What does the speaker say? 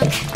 milk.